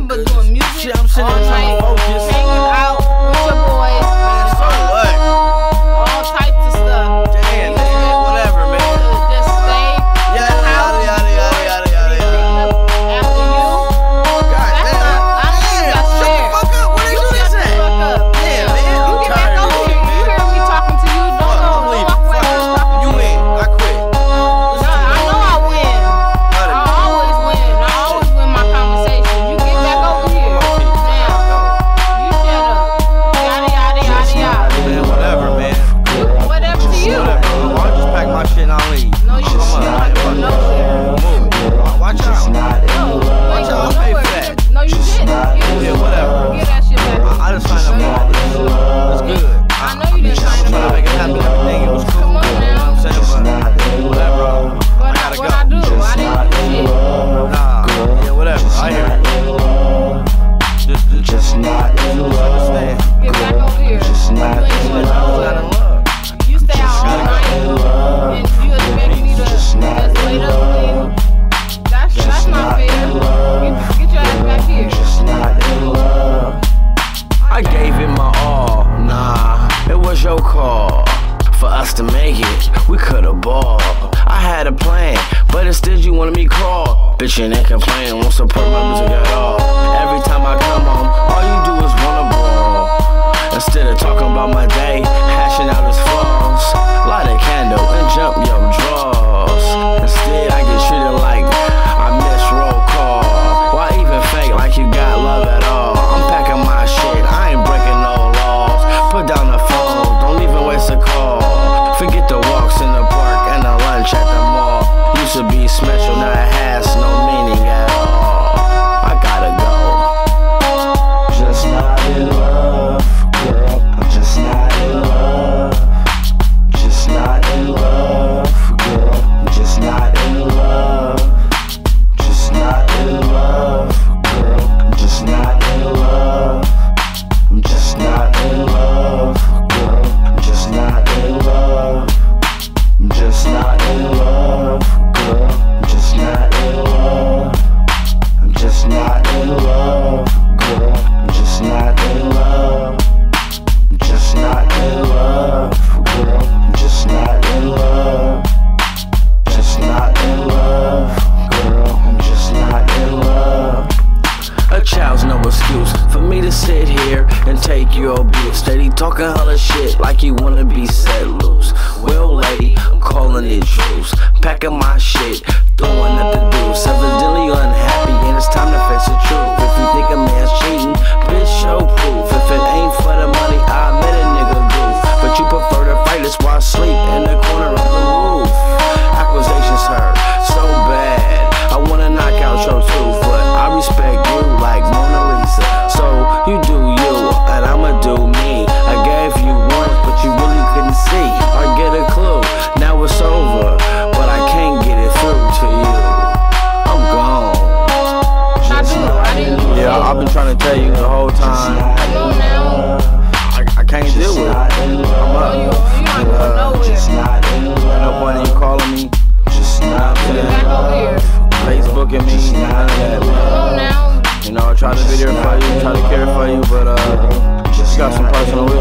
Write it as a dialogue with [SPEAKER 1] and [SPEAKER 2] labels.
[SPEAKER 1] nothing but doing music. Shit, I'm sitting all night.
[SPEAKER 2] Con got to make it. We coulda ball. I had a plan, but instead you wanted me crawl. Bitch, you ain't complaining. won't support my music at all. Every time I come home, all you do is sit here and take your bitch. Steady talking hella shit like you wanna be set loose. Well, lady, I'm calling it truce. Packing my shit, tell you the whole time. I, I can't deal with it. I'm up. And, uh, no point in calling me. Facebooking me. None of that. You know, I try to be there for you, try to care for you, but uh, just got some personal.